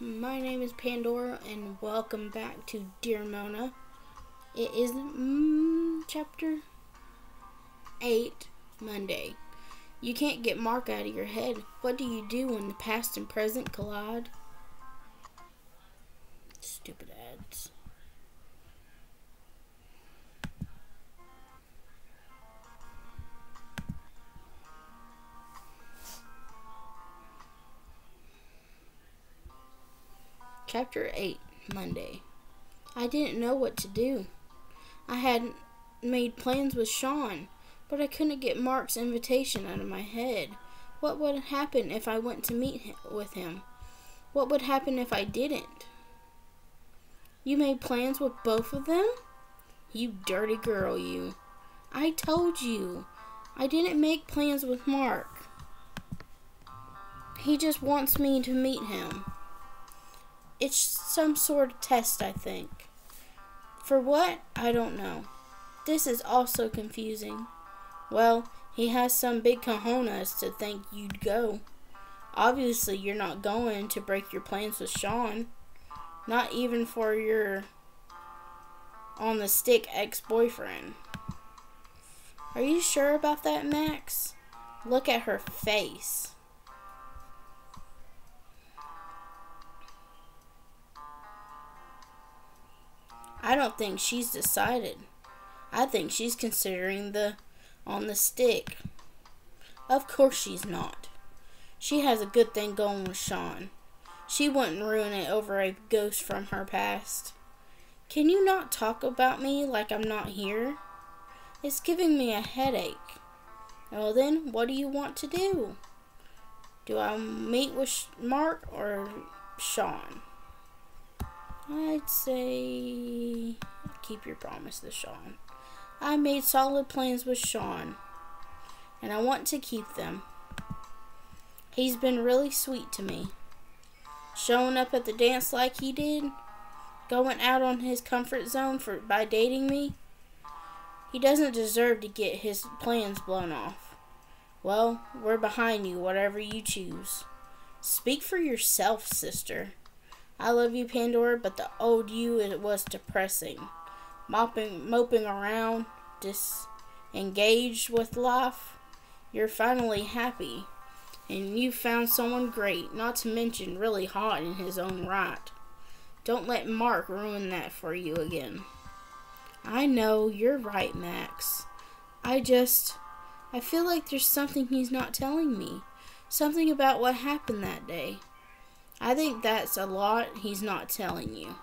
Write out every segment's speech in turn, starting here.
my name is Pandora and welcome back to Dear Mona. It is mm, chapter 8, Monday. You can't get Mark out of your head. What do you do when the past and present collide? Stupid ads. Chapter 8, Monday. I didn't know what to do. I had made plans with Sean, but I couldn't get Mark's invitation out of my head. What would happen if I went to meet him, with him? What would happen if I didn't? You made plans with both of them? You dirty girl, you. I told you. I didn't make plans with Mark. He just wants me to meet him. It's some sort of test, I think. For what? I don't know. This is also confusing. Well, he has some big cojones to think you'd go. Obviously, you're not going to break your plans with Sean. Not even for your on the stick ex boyfriend. Are you sure about that, Max? Look at her face. I don't think she's decided. I think she's considering the on the stick. Of course she's not. She has a good thing going with Sean. She wouldn't ruin it over a ghost from her past. Can you not talk about me like I'm not here? It's giving me a headache. Well then, what do you want to do? Do I meet with Mark or Sean? I'd say keep your promise to Sean. I made solid plans with Sean, and I want to keep them. He's been really sweet to me. Showing up at the dance like he did, going out on his comfort zone for by dating me. He doesn't deserve to get his plans blown off. Well, we're behind you, whatever you choose. Speak for yourself, sister. I love you, Pandora, but the old you it was depressing. Mopping, moping around, disengaged with life. You're finally happy, and you found someone great, not to mention really hot in his own right. Don't let Mark ruin that for you again. I know, you're right, Max. I just. I feel like there's something he's not telling me. Something about what happened that day. I think that's a lot he's not telling you.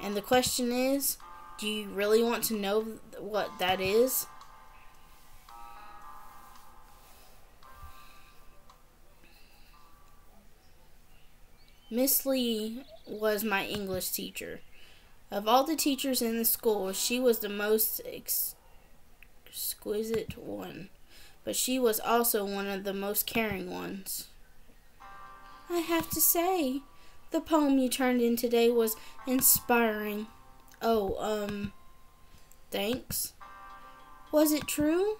And the question is do you really want to know what that is? Miss Lee was my English teacher. Of all the teachers in the school, she was the most ex- exquisite one, but she was also one of the most caring ones. I have to say, the poem you turned in today was inspiring. Oh, um, thanks. Was it true?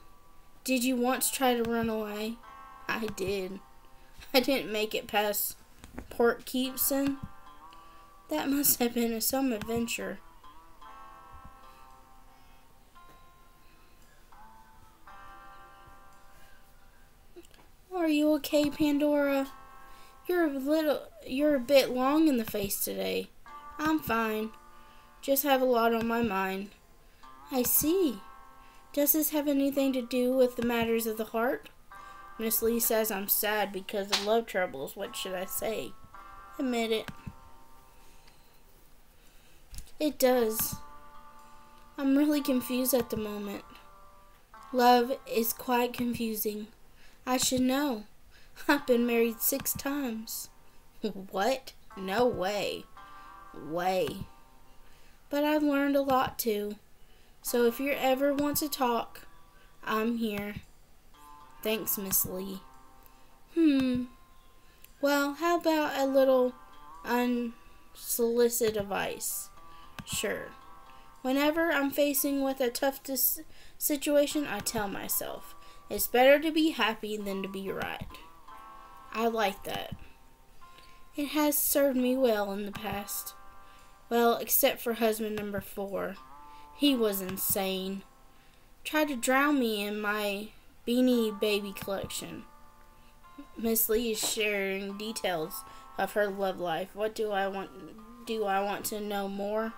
Did you once try to run away? I did. I didn't make it past Port Keepson. That must have been some adventure. Are you okay, Pandora? You're a little you're a bit long in the face today. I'm fine. Just have a lot on my mind. I see. Does this have anything to do with the matters of the heart? Miss Lee says I'm sad because of love troubles. What should I say? Admit it. It does. I'm really confused at the moment. Love is quite confusing. I should know. I've been married six times. What? No way. Way. But I've learned a lot too. So if you ever want to talk, I'm here. Thanks, Miss Lee. Hmm. Well, how about a little unsolicited advice? Sure. Whenever I'm facing with a tough situation, I tell myself, it's better to be happy than to be right. I like that. It has served me well in the past. Well, except for husband number four. He was insane. Tried to drown me in my beanie baby collection. Miss Lee is sharing details of her love life. What do I want do I want to know more?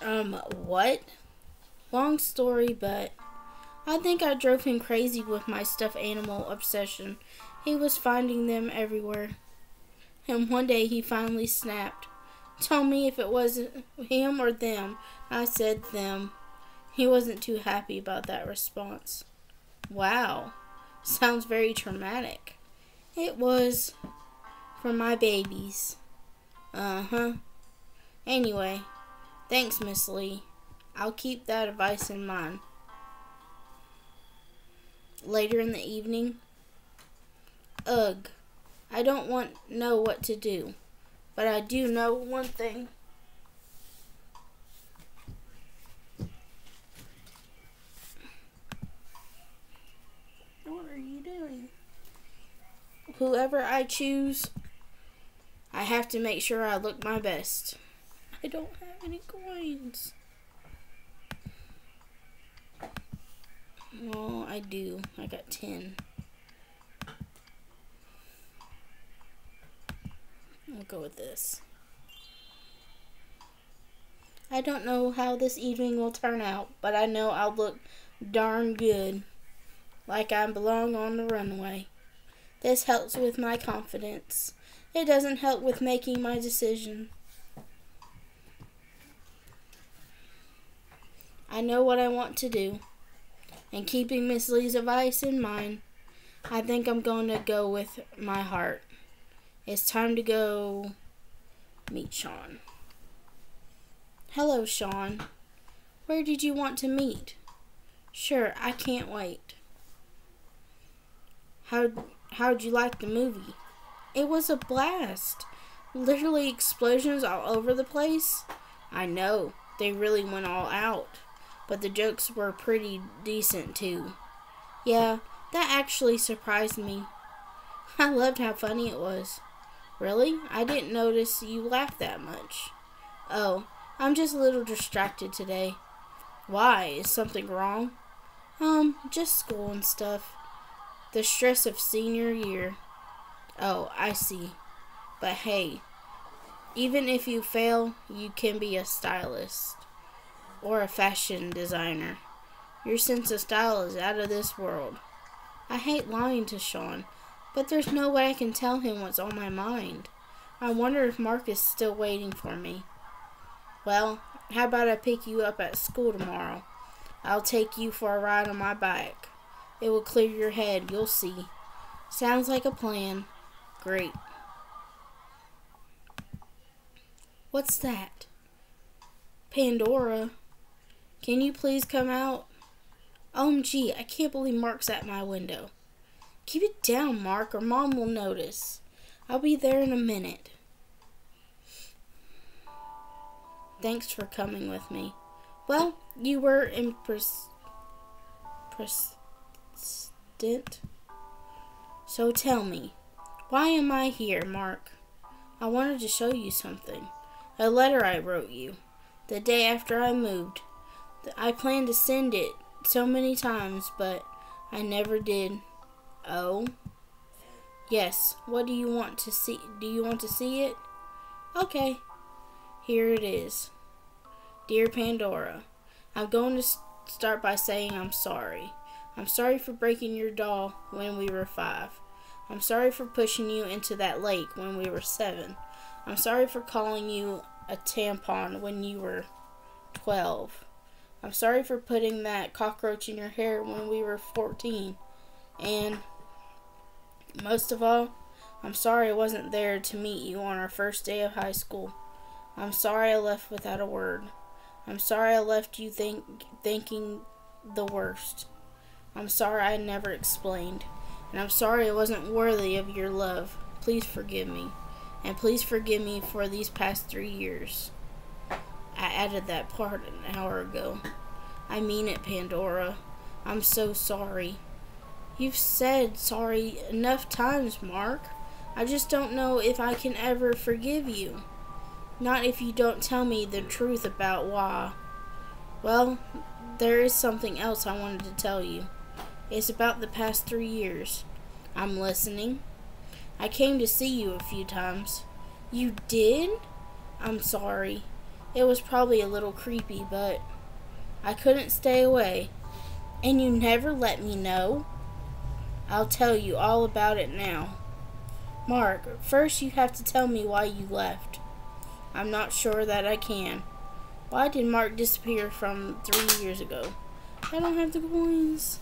Um, what? Long story, but I think I drove him crazy with my stuffed animal obsession. He was finding them everywhere. And one day he finally snapped. Told me if it was him or them. I said them. He wasn't too happy about that response. Wow. Sounds very traumatic. It was for my babies. Uh huh. Anyway, thanks, Miss Lee. I'll keep that advice in mind. Later in the evening, ugh, I don't want know what to do, but I do know one thing. What are you doing? Whoever I choose, I have to make sure I look my best. I don't have any coins. Well, I do. I got 10. I'll go with this. I don't know how this evening will turn out, but I know I'll look darn good. Like I belong on the runway. This helps with my confidence. It doesn't help with making my decision. I know what I want to do and keeping Miss Lee's advice in mind, I think I'm going to go with my heart. It's time to go meet Sean. Hello, Sean. Where did you want to meet? Sure, I can't wait. How how'd you like the movie? It was a blast. Literally explosions all over the place. I know. They really went all out but the jokes were pretty decent too. Yeah, that actually surprised me. I loved how funny it was. Really? I didn't notice you laughed that much. Oh, I'm just a little distracted today. Why? Is something wrong? Um, just school and stuff. The stress of senior year. Oh, I see. But hey, even if you fail, you can be a stylist or a fashion designer. Your sense of style is out of this world. I hate lying to Sean, but there's no way I can tell him what's on my mind. I wonder if Mark is still waiting for me. Well, how about I pick you up at school tomorrow? I'll take you for a ride on my bike. It will clear your head, you'll see. Sounds like a plan. Great. What's that? Pandora. Can you please come out? Um, OMG, I can't believe Mark's at my window. Keep it down, Mark, or Mom will notice. I'll be there in a minute. Thanks for coming with me. Well, you were impressed. So tell me, why am I here, Mark? I wanted to show you something. A letter I wrote you the day after I moved. I planned to send it so many times, but I never did. Oh? Yes. What do you want to see? Do you want to see it? Okay. Here it is. Dear Pandora, I'm going to start by saying I'm sorry. I'm sorry for breaking your doll when we were five. I'm sorry for pushing you into that lake when we were seven. I'm sorry for calling you a tampon when you were twelve. I'm sorry for putting that cockroach in your hair when we were 14. And most of all, I'm sorry I wasn't there to meet you on our first day of high school. I'm sorry I left without a word. I'm sorry I left you think, thinking the worst. I'm sorry I never explained. And I'm sorry I wasn't worthy of your love. Please forgive me. And please forgive me for these past three years. I added that part an hour ago. I mean it, Pandora. I'm so sorry. You've said sorry enough times, Mark. I just don't know if I can ever forgive you. Not if you don't tell me the truth about why. Well, there is something else I wanted to tell you. It's about the past three years. I'm listening. I came to see you a few times. You did? I'm sorry. It was probably a little creepy, but I couldn't stay away. And you never let me know? I'll tell you all about it now. Mark, first you have to tell me why you left. I'm not sure that I can. Why did Mark disappear from three years ago? I don't have the coins.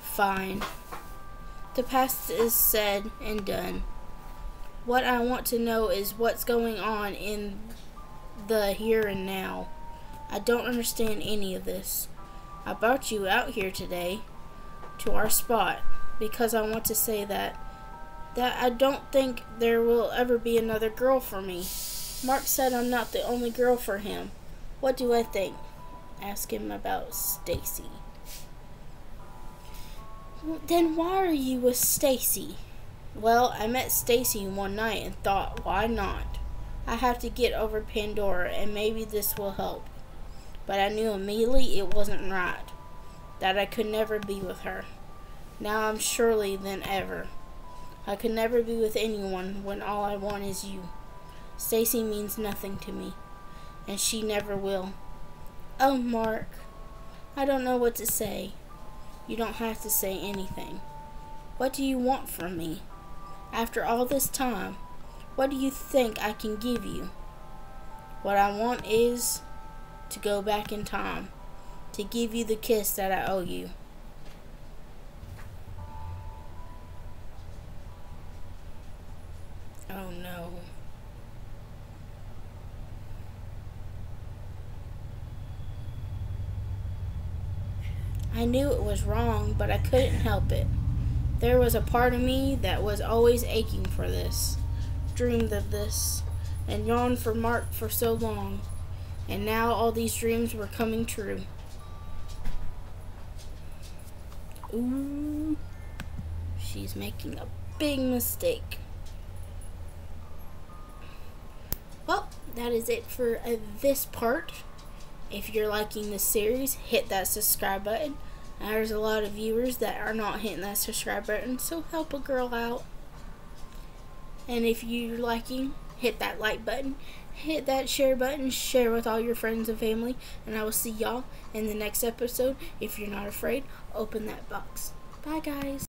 Fine. The past is said and done. What I want to know is what's going on in the here and now. I don't understand any of this. I brought you out here today to our spot because I want to say that that I don't think there will ever be another girl for me. Mark said I'm not the only girl for him. What do I think? Ask him about Stacy. Then why are you with Stacy? Well, I met Stacy one night and thought, why not? I have to get over Pandora and maybe this will help. But I knew immediately it wasn't right. That I could never be with her. Now I'm surely than ever. I could never be with anyone when all I want is you. Stacy means nothing to me, and she never will. Oh, Mark, I don't know what to say. You don't have to say anything. What do you want from me? After all this time, what do you think I can give you? What I want is to go back in time, to give you the kiss that I owe you. Oh no. I knew it was wrong, but I couldn't help it. There was a part of me that was always aching for this, dreamed of this, and yawned for Mark for so long. And now all these dreams were coming true. Ooh, she's making a big mistake. Well, that is it for uh, this part. If you're liking this series, hit that subscribe button. There's a lot of viewers that are not hitting that subscribe button, so help a girl out. And if you're liking, hit that like button, hit that share button, share with all your friends and family, and I will see y'all in the next episode. If you're not afraid, open that box. Bye, guys.